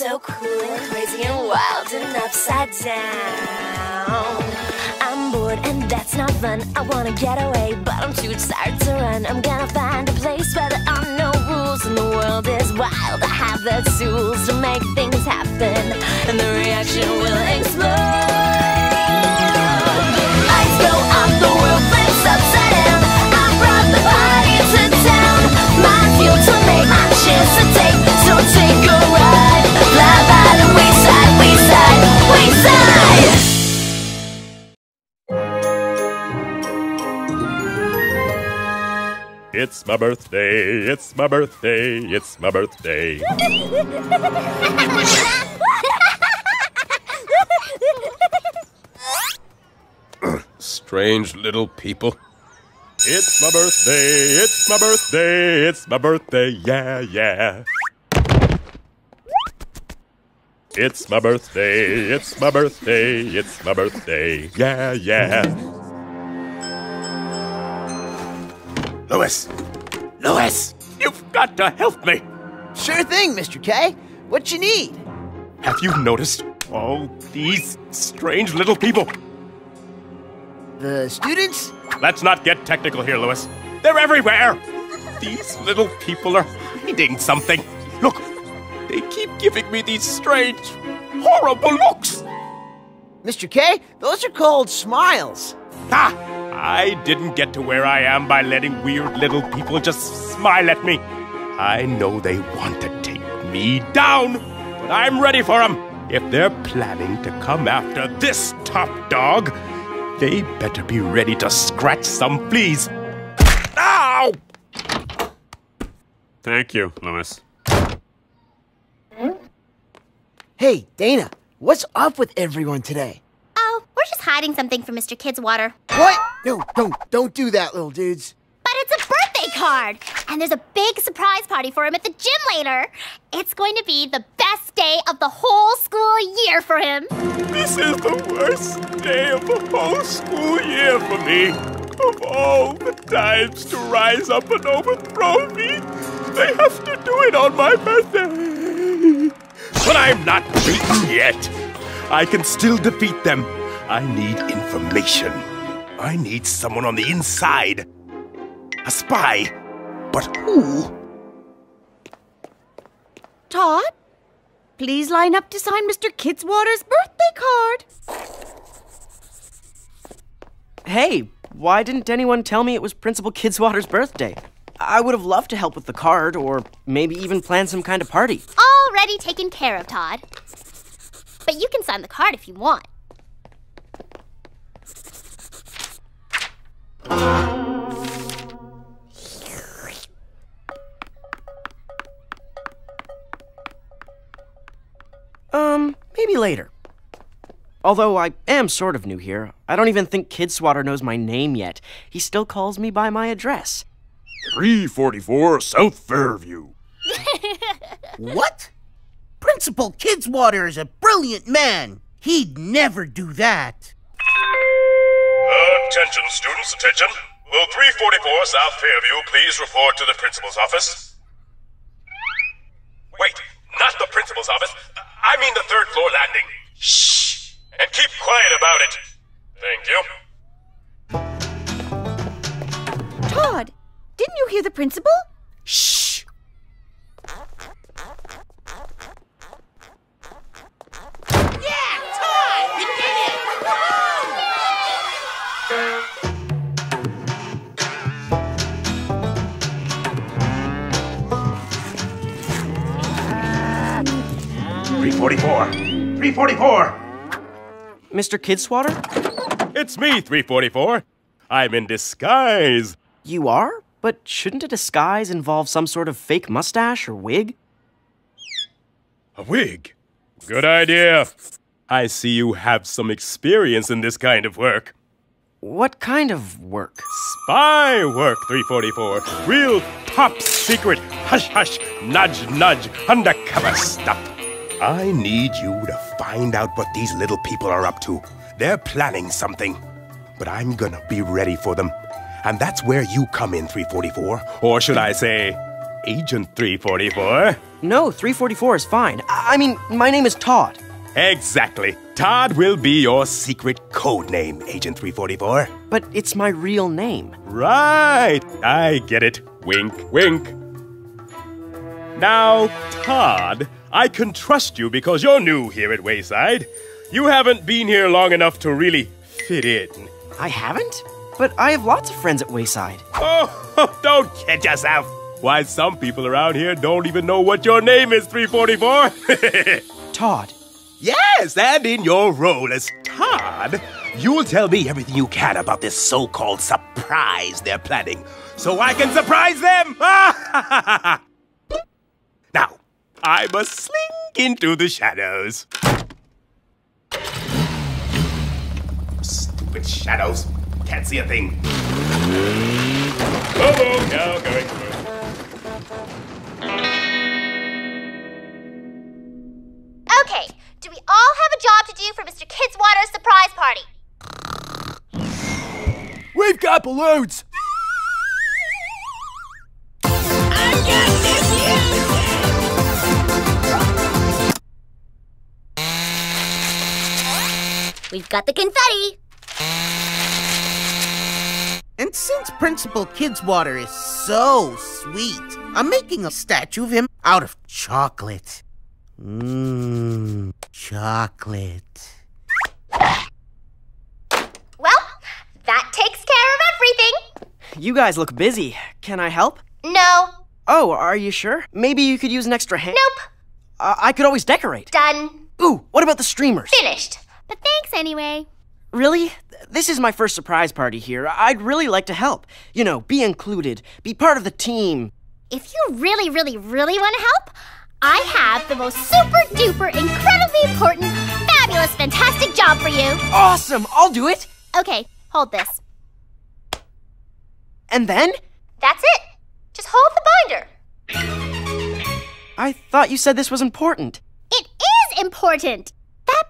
so cool and crazy and wild and upside down. I'm bored and that's not fun. I wanna get away, but I'm too tired to run. I'm gonna find a place where there are no rules and the world is wild. I have the tools to make things happen, and the reaction will explode. It's my birthday, it's my birthday, it's my birthday. Strange little people. It's my birthday, it's my birthday, it's my birthday, yeah, yeah. It's my birthday, it's my birthday, it's my birthday, yeah, yeah. Louis! Louis! You've got to help me! Sure thing, Mr. K. What you need? Have you noticed all these strange little people? The students? Let's not get technical here, Louis. They're everywhere! These little people are hiding something. Look, they keep giving me these strange, horrible looks. Mr. K, those are called smiles. Ah! I didn't get to where I am by letting weird little people just smile at me. I know they want to take me down, but I'm ready for them. If they're planning to come after this top dog, they better be ready to scratch some fleas. Ow! Thank you, Louis. Hey, Dana, what's up with everyone today? Oh, we're just hiding something from Mr. Kidswatter. What? No, don't, don't do that, little dudes. But it's a birthday card! And there's a big surprise party for him at the gym later. It's going to be the best day of the whole school year for him. This is the worst day of the whole school year for me. Of all the times to rise up and overthrow me, they have to do it on my birthday. But I'm not beaten yet. I can still defeat them. I need information. I need someone on the inside. A spy. But who? Todd, please line up to sign Mr. Kidswatter's birthday card. Hey, why didn't anyone tell me it was Principal Kidswatter's birthday? I would have loved to help with the card, or maybe even plan some kind of party. Already taken care of, Todd. But you can sign the card if you want. Um, maybe later. Although I am sort of new here, I don't even think Kidswatter knows my name yet. He still calls me by my address. 344 South Fairview. What? Principal Kidswatter is a brilliant man. He'd never do that. Attention, students, attention. Will 344 South Fairview please report to the principal's office? Wait, not the principal's office. I mean the third floor landing. Shh! And keep quiet about it. Thank you. Todd, didn't you hear the principal? 344! 344! Mr. Kidswatter. It's me, 344. I'm in disguise. You are? But shouldn't a disguise involve some sort of fake mustache or wig? A wig? Good idea. I see you have some experience in this kind of work. What kind of work? Spy work, 344. Real top secret, hush hush, nudge nudge, undercover stuff. I need you to find out what these little people are up to. They're planning something, but I'm gonna be ready for them. And that's where you come in, 344. Or should I say, Agent 344. No, 344 is fine. I I mean, my name is Todd. Exactly. Todd will be your secret code name, Agent 344. But it's my real name. Right. I get it. Wink, wink. Now, Todd, I can trust you because you're new here at Wayside. You haven't been here long enough to really fit in. I haven't? But I have lots of friends at Wayside. Oh, don't kid yourself. Why, some people around here don't even know what your name is, 344. Todd. yes, and in your role as Todd, you'll tell me everything you can about this so called surprise they're planning so I can surprise them. now, I must slink into the shadows. Stupid shadows. Can't see a thing. Oh, oh, now going through. Okay, do we all have a job to do for Mr. Kidswatter's surprise party? We've got balloons. We've got the confetti. And since Principal Kidswatter is so sweet, I'm making a statue of him out of chocolate. Mmm, chocolate. Well, that takes care of everything. You guys look busy. Can I help? No. Oh, are you sure? Maybe you could use an extra hand? Nope. Uh, I could always decorate. Done. Ooh, what about the streamers? Finished. But thanks anyway. Really? This is my first surprise party here. I'd really like to help. You know, be included, be part of the team. If you really, really, really want to help, I have the most super duper, incredibly important, fabulous, fantastic job for you. Awesome! I'll do it! Okay, hold this. And then? That's it. Just hold the binder. I thought you said this was important. It is important.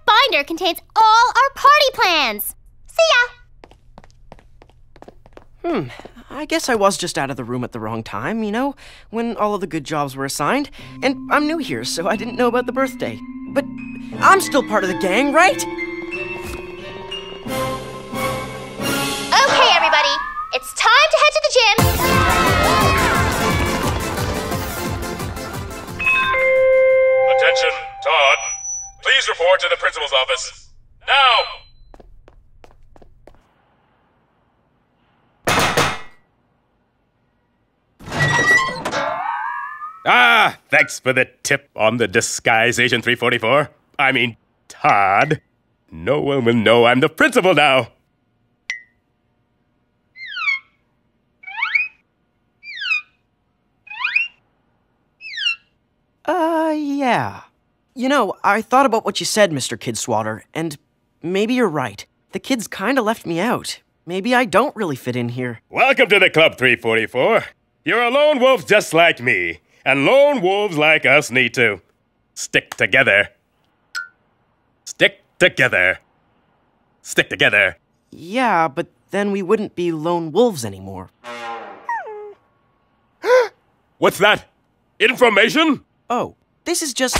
That binder contains all our party plans. See ya. Hmm, I guess I was just out of the room at the wrong time, you know, when all of the good jobs were assigned. And I'm new here, so I didn't know about the birthday. But I'm still part of the gang, right? Okay, everybody. It's time to head to the gym. Office. Now! Ah, thanks for the tip on the disguise, Agent 344. I mean, Todd. No one will know I'm the principal now. Uh, yeah. You know, I thought about what you said, Mr. Kidswatter, and maybe you're right. The kids kinda left me out. Maybe I don't really fit in here. Welcome to the Club 344. You're a lone wolf just like me, and lone wolves like us need to stick together. Stick together. Stick together. Yeah, but then we wouldn't be lone wolves anymore. What's that? Information? Oh, this is just.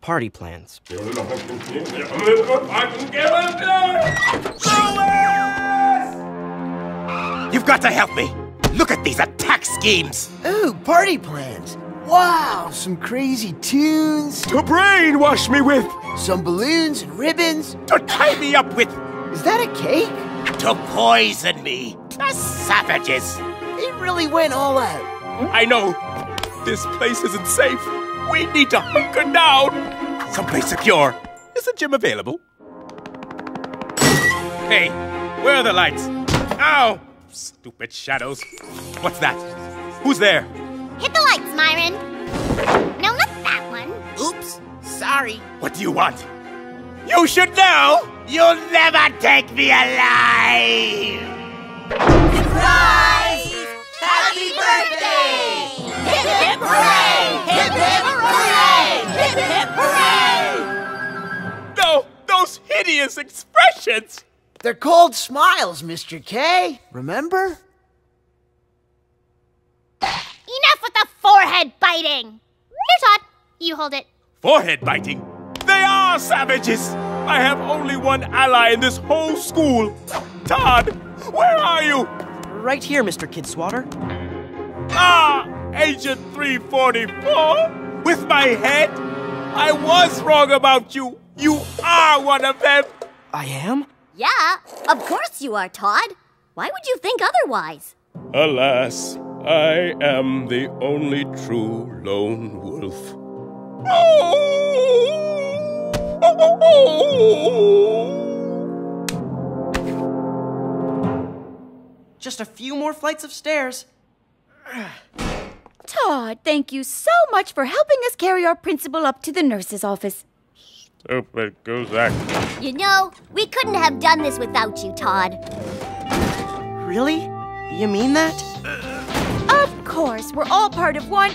Party plans. You've got to help me. Look at these attack schemes. Ooh, party plans. Wow, some crazy tunes, To brainwash me with, some balloons and ribbons. to tie me up with, Is that a cake? to poison me. The savages. They really went all out. I know. This place isn't safe. We need to hunker down. Someplace secure. Is the gym available? Hey, where are the lights? Ow! Stupid shadows. What's that? Who's there? Hit the lights, Myron. No, not that one. Oops, sorry. What do you want? You should know! You'll never take me alive! Surprise! Happy birthday! Hip hip hooray! Hip hip hooray! Hip hip hooray! No, those hideous expressions! They're called smiles, Mr. K. Remember? Enough with the forehead biting. Here, Todd. You hold it. Forehead biting? They are savages! I have only one ally in this whole school. Todd, where are you? Right here, Mr. Kidswatter. Ah, Agent 344? With my head? I was wrong about you. You are one of them. I am? Yeah, of course you are, Todd. Why would you think otherwise? Alas, I am the only true lone wolf. Just a few more flights of stairs. Todd, thank you so much for helping us carry our principal up to the nurse's office. Stupid Guzak. You know, we couldn't have done this without you, Todd. Really? You mean that? Of course, we're all part of one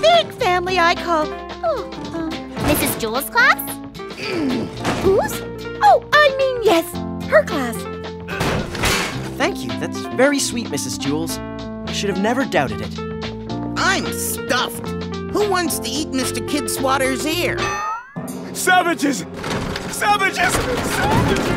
big family I call. Oh, um, Mrs. Jewls' class? whose? Oh, I mean, yes, her class. Thank you. That's very sweet, Mrs. Jewls. I should have never doubted it. I'm stuffed. Who wants to eat Mr. Kidswatter's ear? Savages! Savages! Savages!